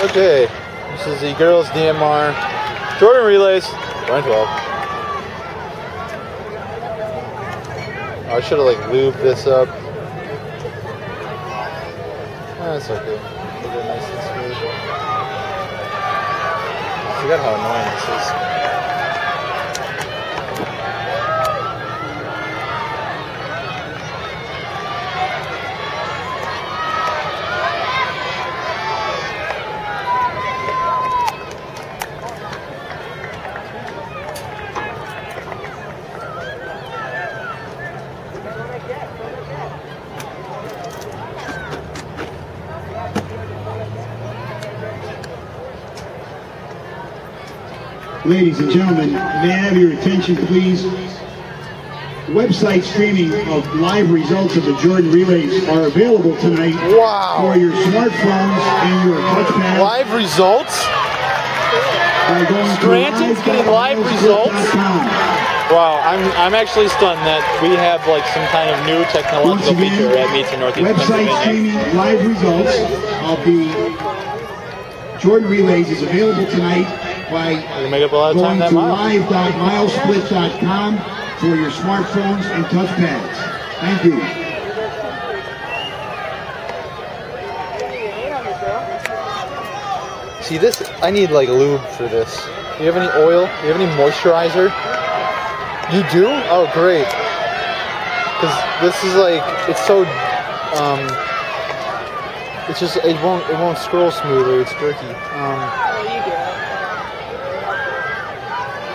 Okay, this is the girls DMR Jordan relays. 112. I should have like lubed this up. That's okay. Nice and smooth. I forgot how annoying this is. Ladies and gentlemen, may I have your attention, please? Website streaming of live results of the Jordan Relays are available tonight Wow. for your smartphones and your touchpads. Live results? by going Scranton's getting live results? Wow, I'm I'm actually stunned that we have like some kind of new technological feature at again, Meets in Northeast website streaming live results of the Jordan Relays is available tonight by We make up a lot of time going that to mile. live.milesplit.com for your smartphones and touchpads. Thank you. See this? I need like lube for this. Do you have any oil? Do you have any moisturizer? You do? Oh, great. Because this is like it's so um, it's just it won't it won't scroll smoothly. It's jerky. Um, Oh, you do it.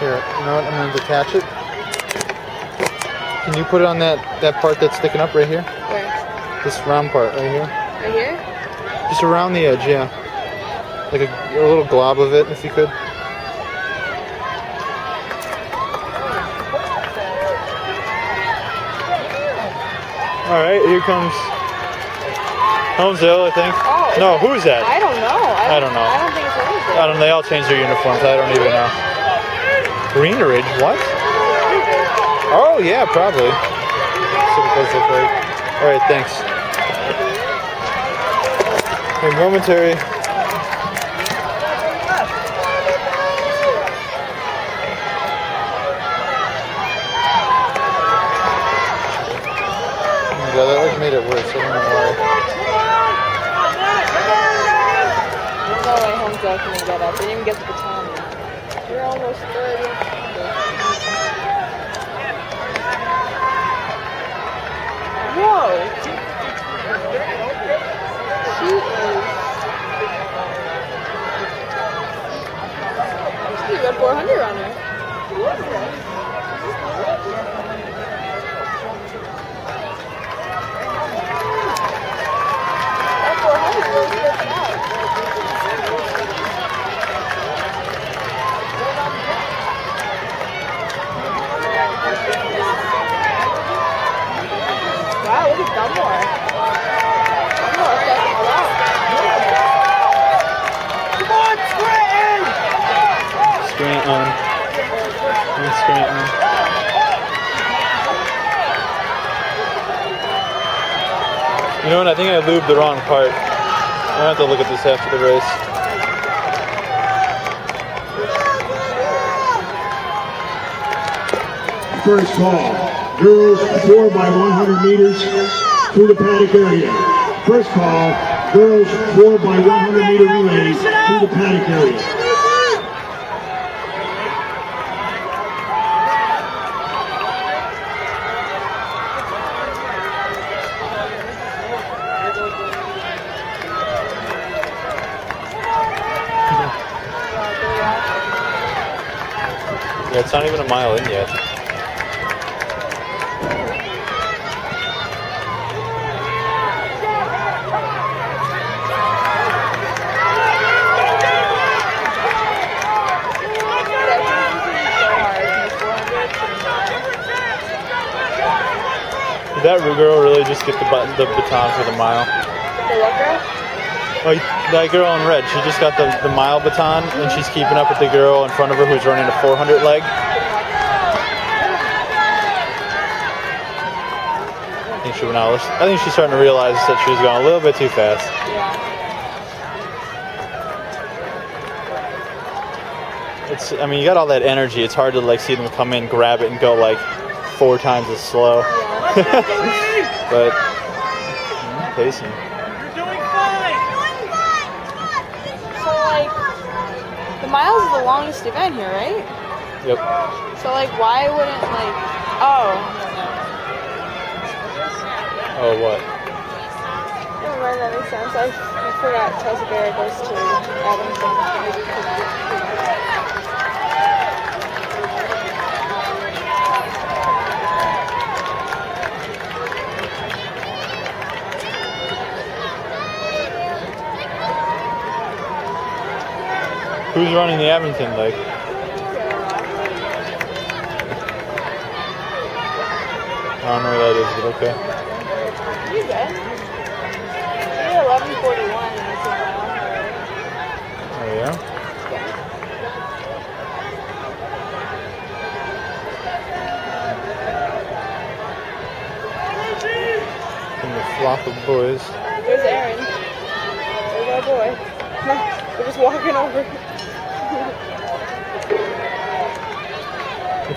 Here, you know what? I'm gonna detach it. Can you put it on that that part that's sticking up right here? Where? This round part right here. Right here? Just around the edge, yeah. Like a, a little glob of it, if you could. All right, here comes Honesdale, I think. Oh. No, who's that? I don't know. I don't know. I don't think it's anything. I don't. They all change their uniforms. I don't even know. Greenridge, what? Oh yeah, probably. All right, thanks. Okay, momentary. God, that like made it worse. I don't know why. There's no way can even get up. They didn't even get the baton. You're almost 30. Whoa! She is. She's got 400 on her. That 400 really sticks out. Wow, look at Dunmore. Dunmore stepping it up. Scranton. You know what? I think I lubed the wrong part. I have to look at this after the race. First call, girls 4 by 100 meters through the paddock area. First call, girls 4 by 100 meter relays through the paddock area. Yeah, it's not even a mile in yet. Did that girl really just get the button, the baton for the mile? The looker? Oh, that girl in red, she just got the, the mile baton and she's keeping up with the girl in front of her who's running a 400 leg. I think she. I think she's starting to realize that she was going a little bit too fast. It's. I mean, you got all that energy. It's hard to like see them come in, grab it, and go like four times as slow. but mm, pacing. So like, the miles is the longest event here, right? Yep. So like, why wouldn't like? Oh, Oh, what? never mind. That makes sense. I, I forgot Chelsea Barrett goes to Adamson. Who's running the Abington leg? I don't know where that is, but okay. You good? You're eleven forty one, and it's a mile. Oh yeah. From the flock of boys. There's Aaron. There's our boy. We're just walking over.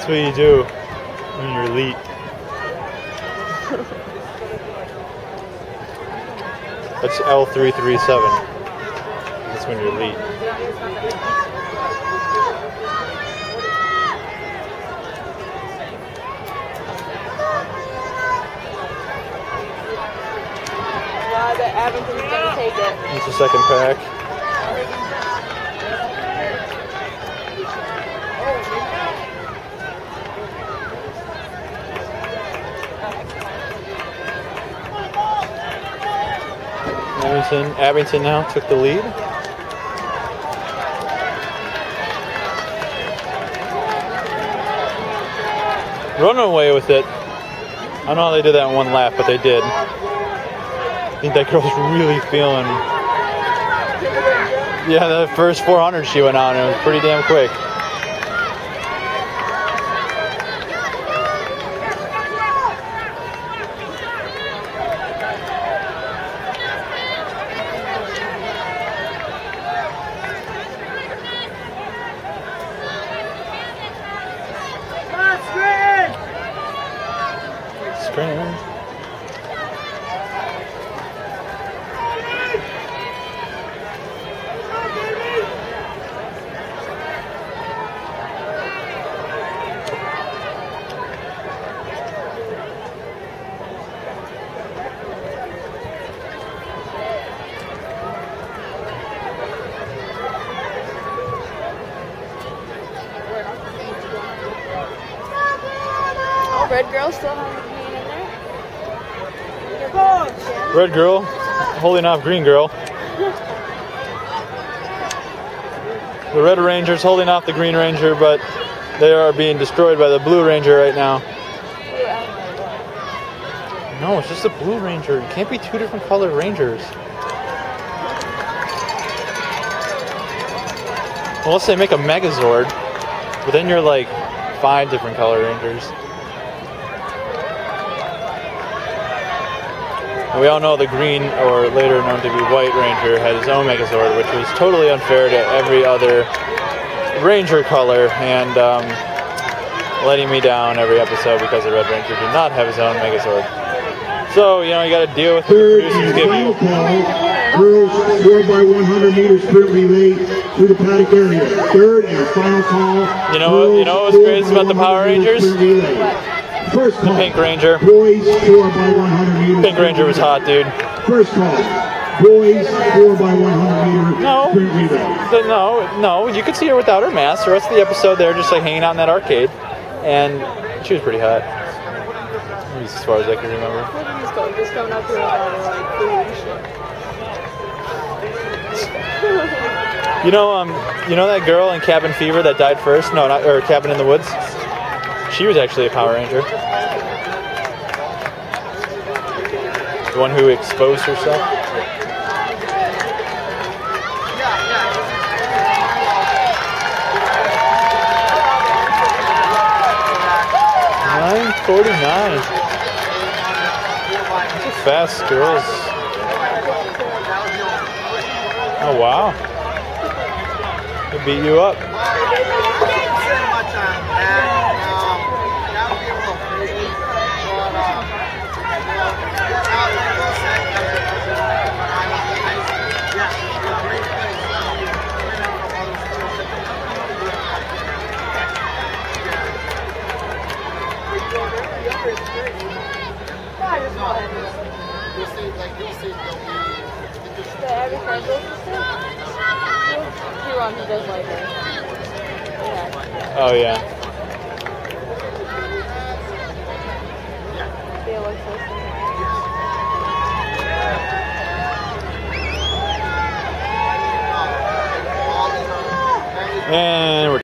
That's what you do when you're elite. That's L337. That's when you're elite. Wow, the Abington's gonna take it. That's the second pack. Abington, Abington now took the lead. Running away with it. I don't know how they did that in one lap, but they did. I think that girl's really feeling. Yeah, the first 400 she went on, it was pretty damn quick. Scram. Oh, red girl still has the. Red girl holding off green girl. The Red Ranger's holding off the Green Ranger, but they are being destroyed by the Blue Ranger right now. No, it's just a Blue Ranger. It can't be two different colored Rangers. Unless they make a Megazord, but then you're like five different color Rangers. We all know the green, or later known to be White Ranger, had his own Megazord, which was totally unfair to every other Ranger color, and um, letting me down every episode because the Red Ranger did not have his own Megazord. So, you know, you gotta deal with what the Third producers give you. call, girls 4 by 100 meters sprint relay through the paddock area. Third and final call. You know what- you know what's girls greatest 4 about the Power 100 meters Rangers? Sprint. First call. Pink Ranger. Boys 4 by 100 meters. Pink Ranger was hot, dude. First call. Boys 4 by 100 meter No. The- no, no, you could see her without her mask. The rest of the episode, they're just like hanging out in that arcade, and she was pretty hot. At least as far as I can remember. Look at just coming up here all like food and shit. You know, um, you know that girl in Cabin Fever that died first? No, not or Cabin in the Woods. She was actually a Power Ranger. The one who exposed herself. Nine forty-nine. Fast girls. Oh wow. He beat you up. Goes. He does like. Yeah. Oh yeah. And we're